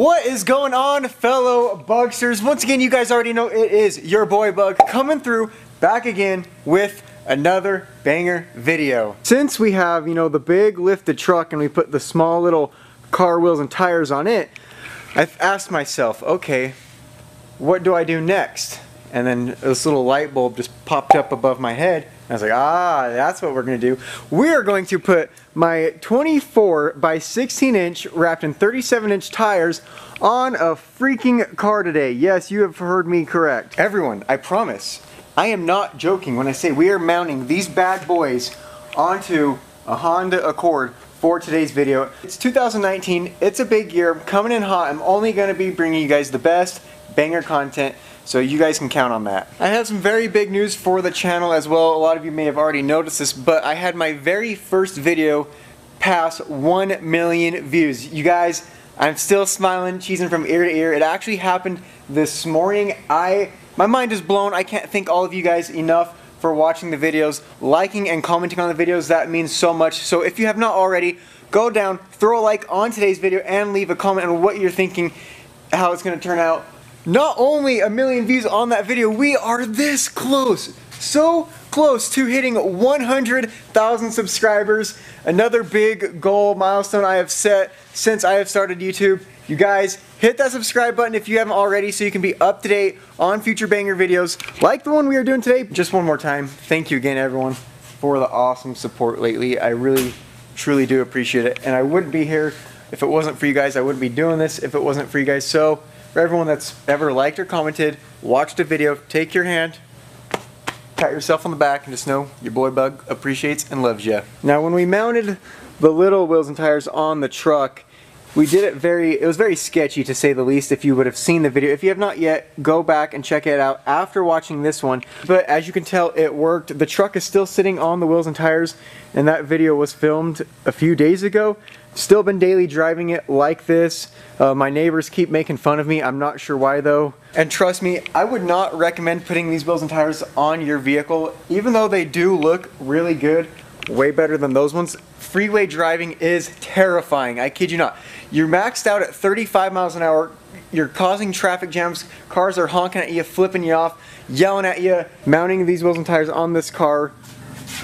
What is going on, fellow Bugsters? Once again, you guys already know it is your boy Bug coming through back again with another banger video. Since we have, you know, the big lifted truck and we put the small little car wheels and tires on it, I've asked myself, okay, what do I do next? And then this little light bulb just popped up above my head. I was like, ah, that's what we're gonna do. We're going to put my 24 by 16 inch wrapped in 37 inch tires on a freaking car today. Yes, you have heard me correct. Everyone, I promise, I am not joking when I say we are mounting these bad boys onto a Honda Accord for today's video. It's 2019, it's a big year, coming in hot. I'm only gonna be bringing you guys the best banger content so you guys can count on that. I have some very big news for the channel as well. A lot of you may have already noticed this, but I had my very first video pass 1 million views. You guys, I'm still smiling, cheesing from ear to ear. It actually happened this morning. I, my mind is blown. I can't thank all of you guys enough for watching the videos, liking and commenting on the videos. That means so much. So if you have not already, go down, throw a like on today's video, and leave a comment on what you're thinking, how it's going to turn out not only a million views on that video, we are this close, so close to hitting 100,000 subscribers. Another big goal milestone I have set since I have started YouTube. You guys, hit that subscribe button if you haven't already so you can be up to date on future banger videos like the one we are doing today. Just one more time, thank you again everyone for the awesome support lately. I really, truly do appreciate it. And I wouldn't be here if it wasn't for you guys. I wouldn't be doing this if it wasn't for you guys. So for everyone that's ever liked or commented, watched a video, take your hand, pat yourself on the back, and just know your boy Bug appreciates and loves you. Now, when we mounted the little wheels and tires on the truck, we did it very, it was very sketchy to say the least if you would have seen the video. If you have not yet, go back and check it out after watching this one. But as you can tell, it worked. The truck is still sitting on the wheels and tires, and that video was filmed a few days ago. Still been daily driving it like this. Uh, my neighbors keep making fun of me. I'm not sure why though. And trust me, I would not recommend putting these wheels and tires on your vehicle. Even though they do look really good, way better than those ones, freeway driving is terrifying. I kid you not. You're maxed out at 35 miles an hour. You're causing traffic jams. Cars are honking at you, flipping you off, yelling at you. Mounting these wheels and tires on this car,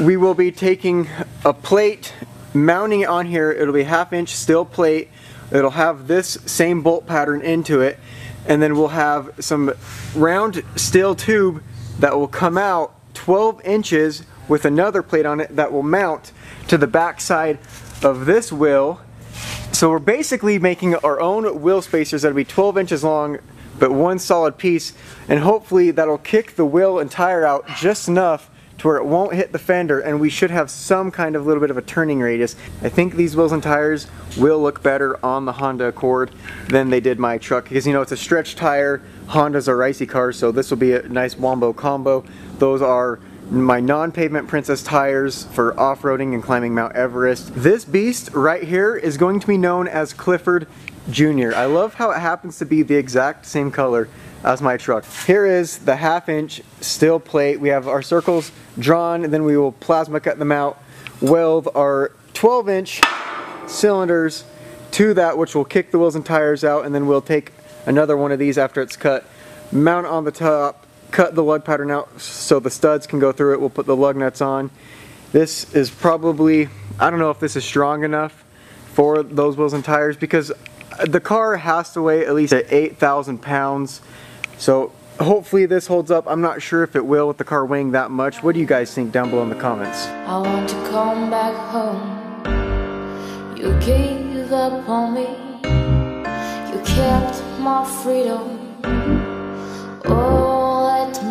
we will be taking a plate mounting it on here it'll be half inch steel plate it'll have this same bolt pattern into it and then we'll have some round steel tube that will come out 12 inches with another plate on it that will mount to the back side of this wheel so we're basically making our own wheel spacers that'll be 12 inches long but one solid piece and hopefully that'll kick the wheel and tire out just enough to where it won't hit the fender and we should have some kind of little bit of a turning radius. I think these wheels and tires will look better on the Honda Accord than they did my truck because you know it's a stretch tire, Hondas are icy cars so this will be a nice wombo combo. Those are my non-pavement Princess tires for off-roading and climbing Mount Everest. This beast right here is going to be known as Clifford Jr. I love how it happens to be the exact same color as my truck. Here is the half inch steel plate. We have our circles drawn and then we will plasma cut them out, weld our 12 inch cylinders to that which will kick the wheels and tires out and then we'll take another one of these after it's cut, mount on the top, cut the lug pattern out so the studs can go through it. We'll put the lug nuts on. This is probably, I don't know if this is strong enough for those wheels and tires because the car has to weigh at least 8,000 pounds. So hopefully this holds up. I'm not sure if it will with the car weighing that much. What do you guys think down below in the comments? I want to come back home. You gave up on me. You kept my freedom. Oh,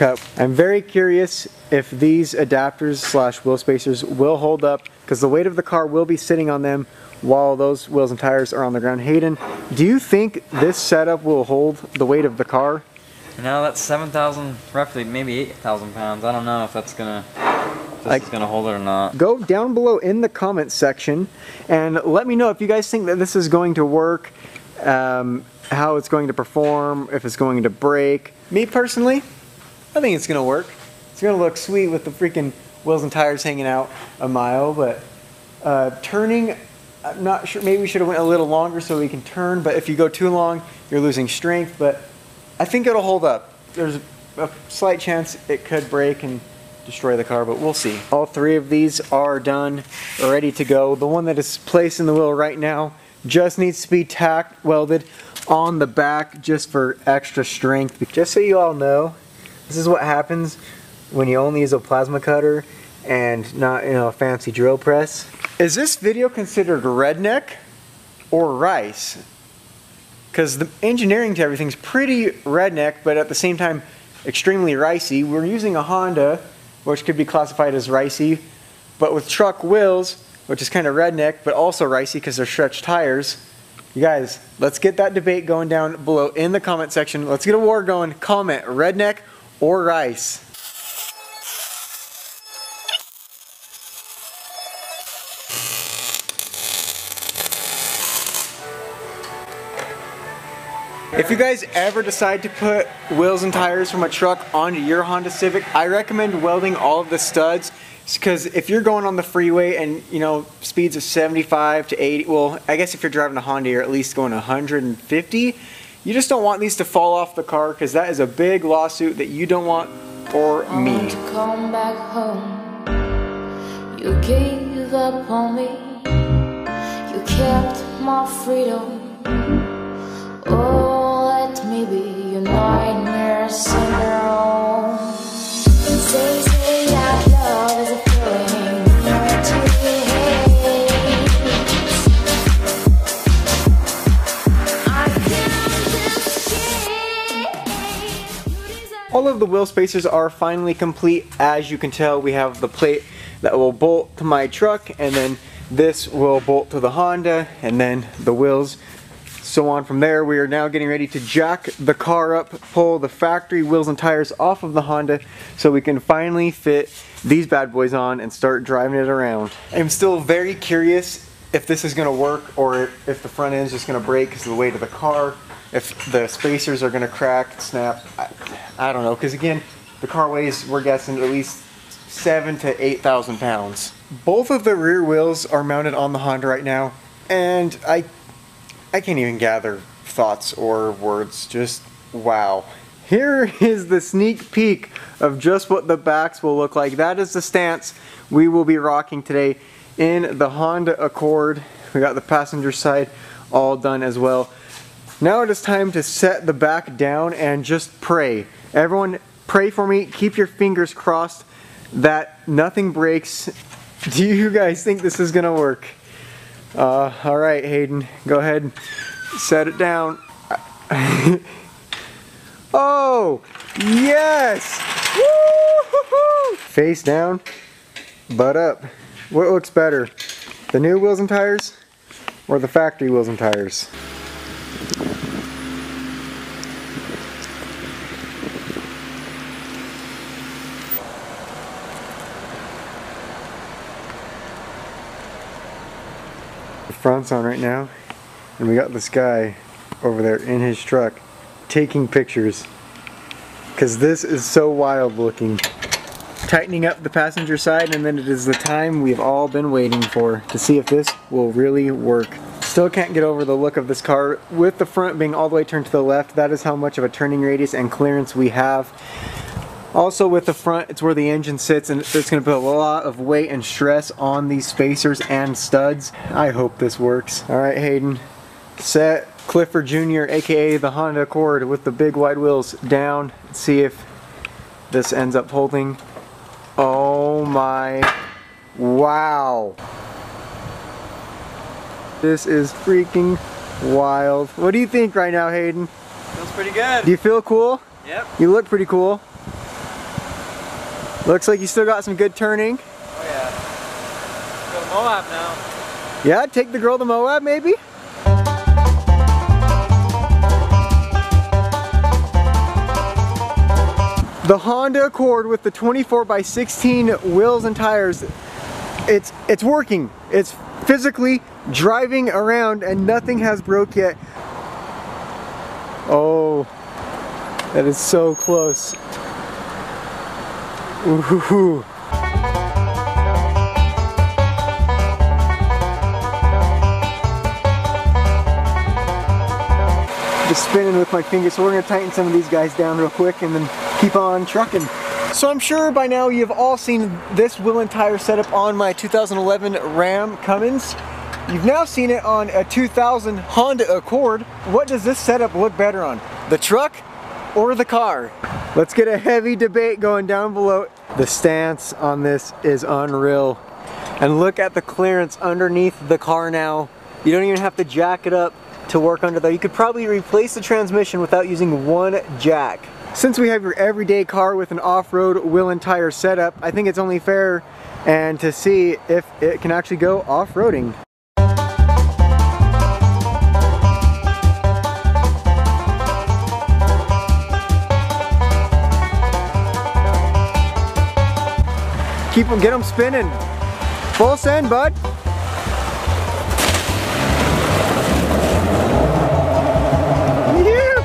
cut. I'm very curious if these adapters slash wheel spacers will hold up because the weight of the car will be sitting on them while those wheels and tires are on the ground. Hayden, do you think this setup will hold the weight of the car? You know, that's 7,000, roughly maybe 8,000 pounds. I don't know if that's gonna, if this Like- is gonna hold it or not. Go down below in the comments section and let me know if you guys think that this is going to work, um, how it's going to perform, if it's going to break. Me personally, I think it's gonna work. It's gonna look sweet with the freaking wheels and tires hanging out a mile, but uh, turning, I'm not sure, maybe we should have went a little longer so we can turn, but if you go too long, you're losing strength, but I think it'll hold up. There's a slight chance it could break and destroy the car, but we'll see. All three of these are done, ready to go. The one that is placed in the wheel right now just needs to be tacked, welded on the back just for extra strength. Just so you all know, this is what happens when you only use a plasma cutter and not you know a fancy drill press. Is this video considered redneck or rice? Because the engineering to everything's pretty redneck, but at the same time extremely ricey. We're using a Honda, which could be classified as ricey, but with truck wheels, which is kind of redneck, but also ricey because they're stretched tires. You guys, let's get that debate going down below in the comment section. Let's get a war going. Comment redneck or rice. If you guys ever decide to put wheels and tires from a truck onto your Honda Civic, I recommend welding all of the studs because if you're going on the freeway and you know speeds of 75 to 80, well, I guess if you're driving a Honda, you're at least going 150. You just don't want these to fall off the car because that is a big lawsuit that you don't want or me. want to come back home. You gave up on me. You kept my freedom. Oh, let me be your nightmare syndrome. The wheel spacers are finally complete. As you can tell, we have the plate that will bolt to my truck, and then this will bolt to the Honda, and then the wheels. So on from there, we are now getting ready to jack the car up, pull the factory wheels and tires off of the Honda, so we can finally fit these bad boys on and start driving it around. I'm still very curious if this is gonna work or if the front end is just gonna break because of the weight of the car, if the spacers are gonna crack, snap, I, I don't know, because again, the car weighs, we're guessing, at least seven to 8,000 pounds. Both of the rear wheels are mounted on the Honda right now, and I, I can't even gather thoughts or words, just wow. Here is the sneak peek of just what the backs will look like. That is the stance we will be rocking today in the Honda Accord. We got the passenger side all done as well. Now it is time to set the back down and just pray. Everyone pray for me. Keep your fingers crossed that nothing breaks. Do you guys think this is gonna work? Uh, all right, Hayden, go ahead, set it down. oh, yes! Face down, butt up. What looks better, the new wheels and tires or the factory wheels and tires? Front's on right now, and we got this guy over there in his truck taking pictures. Because this is so wild looking. Tightening up the passenger side, and then it is the time we've all been waiting for to see if this will really work. Still can't get over the look of this car with the front being all the way turned to the left. That is how much of a turning radius and clearance we have. Also with the front, it's where the engine sits and it's going to put a lot of weight and stress on these spacers and studs. I hope this works. Alright Hayden, set Clifford Jr. aka the Honda Accord with the big wide wheels down. See if this ends up holding. Oh my, wow. This is freaking wild. What do you think right now Hayden? Feels pretty good. Do you feel cool? Yep. You look pretty cool. Looks like you still got some good turning. Oh yeah. Go to Moab now. Yeah, take the girl to Moab maybe? The Honda Accord with the 24 by 16 wheels and tires, it's it's working. It's physically driving around and nothing has broke yet. Oh, that is so close. Ooh. Just spinning with my fingers. So we're gonna tighten some of these guys down real quick and then keep on trucking. So I'm sure by now you've all seen this wheel and tire setup on my 2011 Ram Cummins. You've now seen it on a 2000 Honda Accord. What does this setup look better on? The truck or the car? Let's get a heavy debate going down below. The stance on this is unreal. And look at the clearance underneath the car now. You don't even have to jack it up to work under there. You could probably replace the transmission without using one jack. Since we have your everyday car with an off-road wheel and tire setup, I think it's only fair and to see if it can actually go off-roading. Keep them, get them spinning. Full send, bud. Yeah.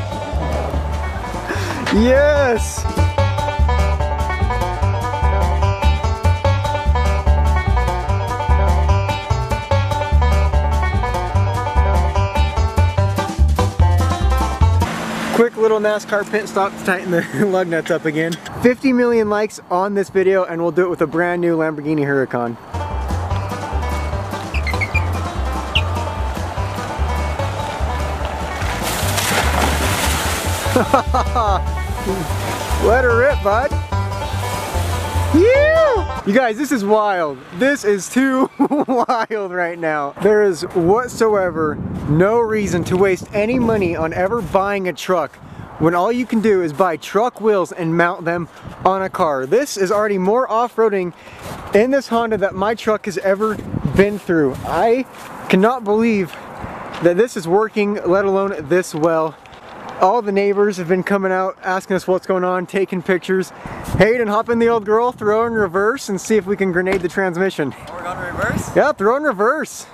Yes. Quick little NASCAR pit stop to tighten the lug nuts up again. 50 million likes on this video and we'll do it with a brand new Lamborghini Huracan. Let her rip, bud. You guys, this is wild. This is too wild right now. There is whatsoever no reason to waste any money on ever buying a truck when all you can do is buy truck wheels and mount them on a car. This is already more off-roading in this Honda that my truck has ever been through. I cannot believe that this is working, let alone this well. All the neighbors have been coming out asking us what's going on, taking pictures. Hayden, hop in the old girl, throw in reverse and see if we can grenade the transmission. We're going reverse? Yeah, throw in reverse.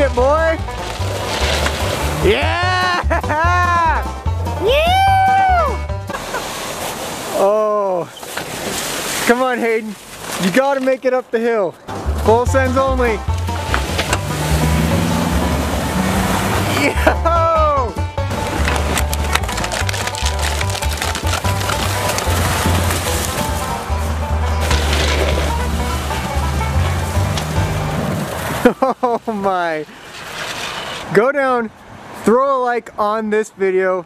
Send it, boy! Yeah! Yeah! Oh! Come on, Hayden. You gotta make it up the hill. Full sends only. Yo! Oh Oh my. Go down, throw a like on this video.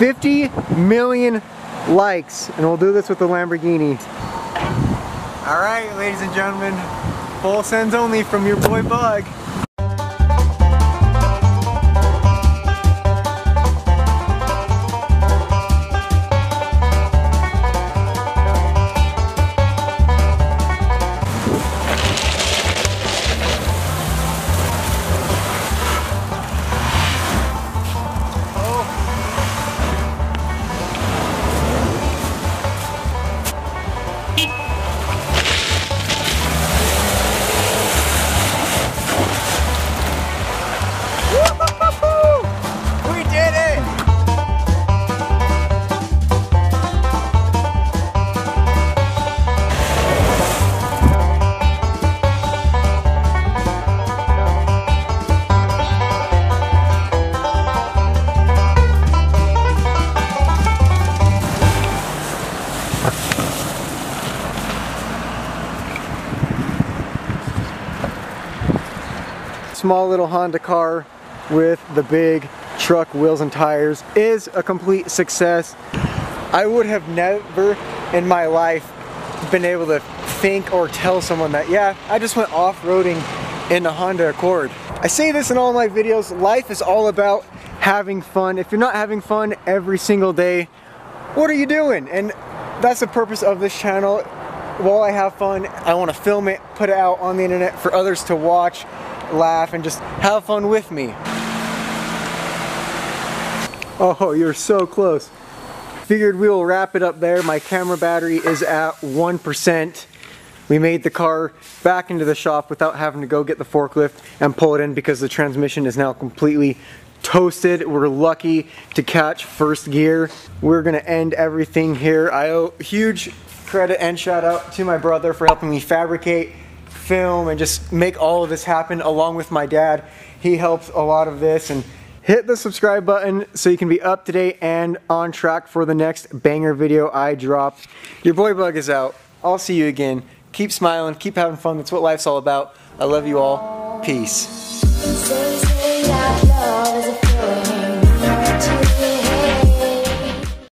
50 million likes, and we'll do this with the Lamborghini. All right, ladies and gentlemen, full sends only from your boy Bug. Small little Honda car with the big truck wheels and tires is a complete success. I would have never in my life been able to think or tell someone that, yeah, I just went off-roading in a Honda Accord. I say this in all my videos, life is all about having fun. If you're not having fun every single day, what are you doing? And that's the purpose of this channel. While I have fun, I want to film it, put it out on the internet for others to watch, laugh, and just have fun with me. Oh, you're so close. Figured we will wrap it up there. My camera battery is at 1%. We made the car back into the shop without having to go get the forklift and pull it in because the transmission is now completely toasted. We're lucky to catch first gear. We're gonna end everything here. I owe huge credit and shout out to my brother for helping me fabricate, film, and just make all of this happen along with my dad. He helps a lot of this and hit the subscribe button so you can be up to date and on track for the next banger video I drop. Your boy Bug is out. I'll see you again. Keep smiling, keep having fun. That's what life's all about. I love you all. Peace.